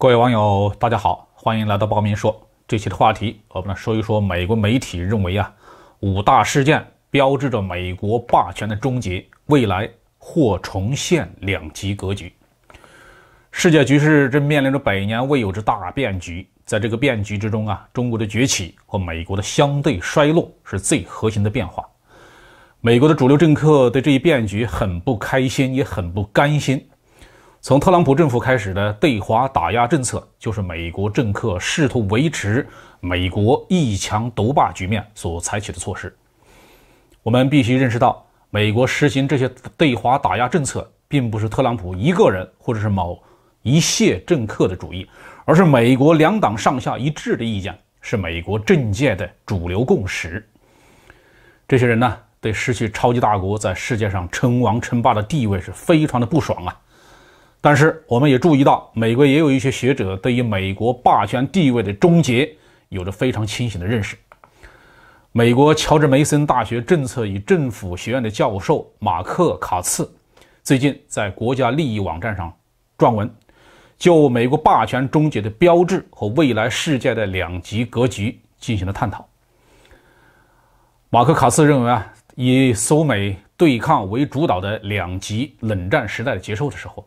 各位网友，大家好，欢迎来到报民说。这期的话题，我们来说一说美国媒体认为啊，五大事件标志着美国霸权的终结，未来或重现两极格局。世界局势正面临着百年未有之大变局，在这个变局之中啊，中国的崛起和美国的相对衰落是最核心的变化。美国的主流政客对这一变局很不开心，也很不甘心。从特朗普政府开始的对华打压政策，就是美国政客试图维持美国一强独霸局面所采取的措施。我们必须认识到，美国实行这些对华打压政策，并不是特朗普一个人或者是某一些政客的主意，而是美国两党上下一致的意见，是美国政界的主流共识。这些人呢，对失去超级大国在世界上称王称霸的地位是非常的不爽啊。但是，我们也注意到，美国也有一些学者对于美国霸权地位的终结有着非常清醒的认识。美国乔治梅森大学政策与政府学院的教授马克·卡茨最近在国家利益网站上撰文，就美国霸权终结的标志和未来世界的两极格局进行了探讨。马克·卡茨认为啊，以苏美对抗为主导的两极冷战时代的结束的时候。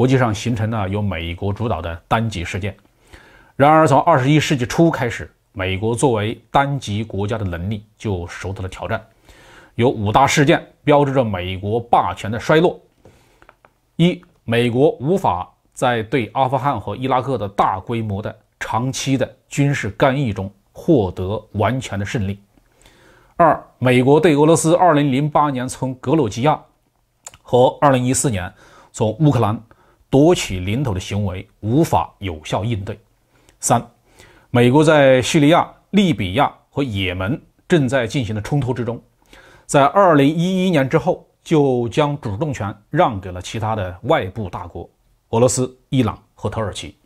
国际上形成了由美国主导的单极世界。然而，从二十一世纪初开始，美国作为单极国家的能力就受到了挑战。有五大事件标志着美国霸权的衰落：一、美国无法在对阿富汗和伊拉克的大规模的、长期的军事干预中获得完全的胜利；二、美国对俄罗斯二零零八年从格鲁吉亚和二零一四年从乌克兰。夺取领土的行为无法有效应对。三，美国在叙利亚、利比亚和也门正在进行的冲突之中，在二零一一年之后就将主动权让给了其他的外部大国——俄罗斯、伊朗和土耳其。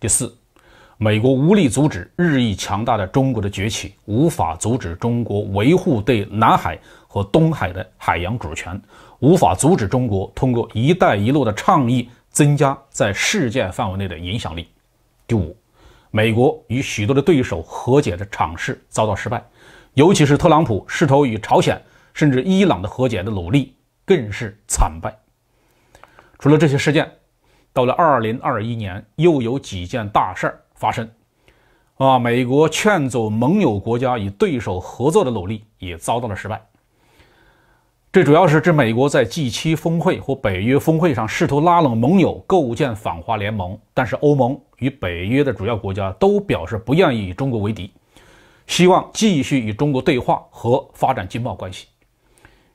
第四，美国无力阻止日益强大的中国的崛起，无法阻止中国维护对南海和东海的海洋主权。无法阻止中国通过“一带一路”的倡议增加在世界范围内的影响力。第五，美国与许多的对手和解的尝试遭到失败，尤其是特朗普试图与朝鲜甚至伊朗的和解的努力更是惨败。除了这些事件，到了二零二一年，又有几件大事儿发生。啊，美国劝阻盟友国家与对手合作的努力也遭到了失败。这主要是指美国在 G7 峰会或北约峰会上试图拉拢盟友，构建反华联盟，但是欧盟与北约的主要国家都表示不愿意与中国为敌，希望继续与中国对话和发展经贸关系。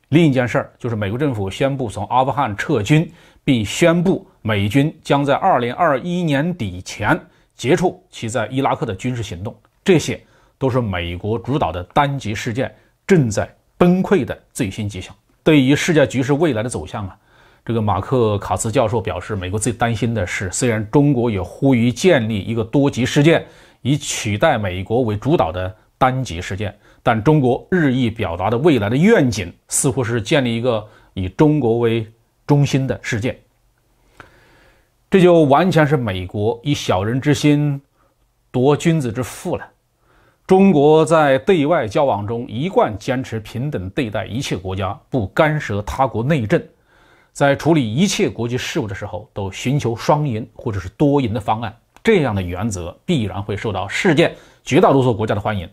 另一件事儿就是美国政府宣布从阿富汗撤军，并宣布美军将在2021年底前结束其在伊拉克的军事行动，这些都是美国主导的单极事件正在崩溃的最新迹象。对于世界局势未来的走向啊，这个马克·卡茨教授表示，美国最担心的是，虽然中国也呼吁建立一个多极世界，以取代美国为主导的单极世界，但中国日益表达的未来的愿景，似乎是建立一个以中国为中心的世界。这就完全是美国以小人之心夺君子之腹了。中国在对外交往中一贯坚持平等对待一切国家，不干涉他国内政，在处理一切国际事务的时候都寻求双赢或者是多赢的方案。这样的原则必然会受到世界绝大多数国家的欢迎。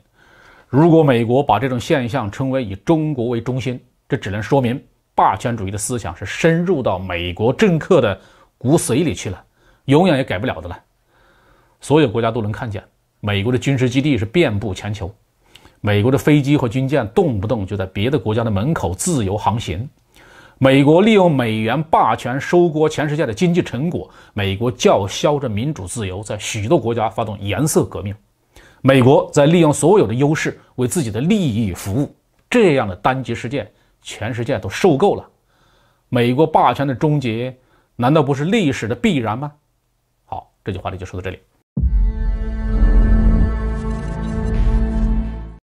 如果美国把这种现象称为以中国为中心，这只能说明霸权主义的思想是深入到美国政客的骨髓里去了，永远也改不了的了。所有国家都能看见。美国的军事基地是遍布全球，美国的飞机和军舰动不动就在别的国家的门口自由航行。美国利用美元霸权收割全世界的经济成果，美国叫嚣着民主自由，在许多国家发动颜色革命。美国在利用所有的优势为自己的利益服务。这样的单极世界，全世界都受够了。美国霸权的终结，难道不是历史的必然吗？好，这句话呢就说到这里。